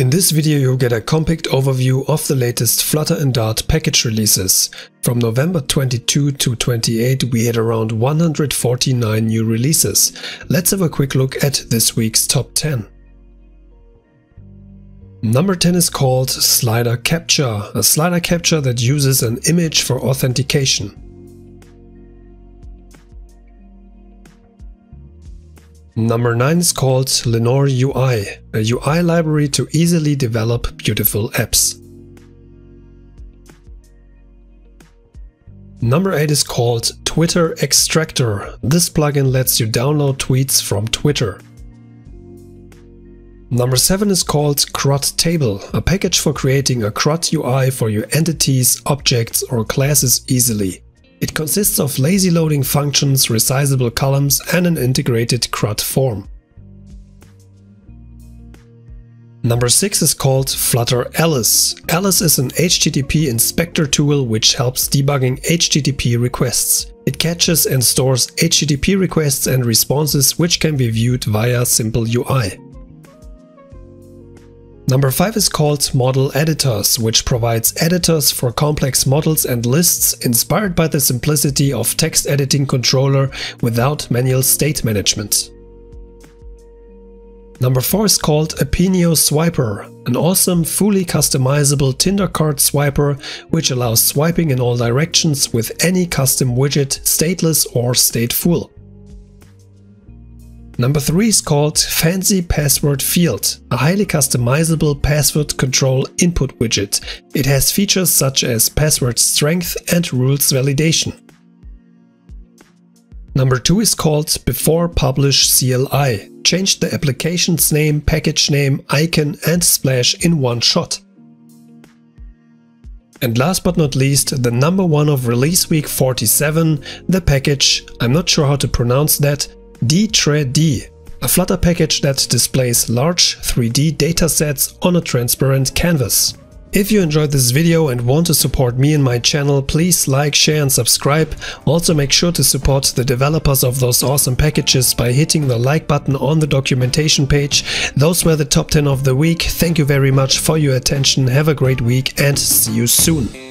In this video you'll get a compact overview of the latest Flutter and Dart package releases. From November 22 to 28 we had around 149 new releases. Let's have a quick look at this week's top 10. Number 10 is called Slider Captcha, a slider captcha that uses an image for authentication. Number 9 is called Lenore UI, a UI library to easily develop beautiful apps. Number 8 is called Twitter Extractor. This plugin lets you download tweets from Twitter. Number 7 is called CRUD Table, a package for creating a CRUD UI for your entities, objects or classes easily. It consists of lazy loading functions, resizable columns and an integrated CRUD form. Number 6 is called Flutter Alice. Alice is an HTTP inspector tool which helps debugging HTTP requests. It catches and stores HTTP requests and responses which can be viewed via Simple UI. Number 5 is called Model Editors, which provides editors for complex models and lists inspired by the simplicity of text editing controller without manual state management. Number 4 is called Appinio Swiper, an awesome fully customizable Tinder card swiper which allows swiping in all directions with any custom widget, stateless or stateful. Number 3 is called Fancy Password Field, a highly customizable password control input widget. It has features such as password strength and rules validation. Number 2 is called Before Publish CLI. Change the application's name, package name, icon and splash in one shot. And last but not least, the number one of release week 47, the package, I'm not sure how to pronounce that, D3D, a Flutter package that displays large 3D datasets on a transparent canvas. If you enjoyed this video and want to support me and my channel, please like, share and subscribe. Also make sure to support the developers of those awesome packages by hitting the like button on the documentation page. Those were the top 10 of the week. Thank you very much for your attention, have a great week and see you soon.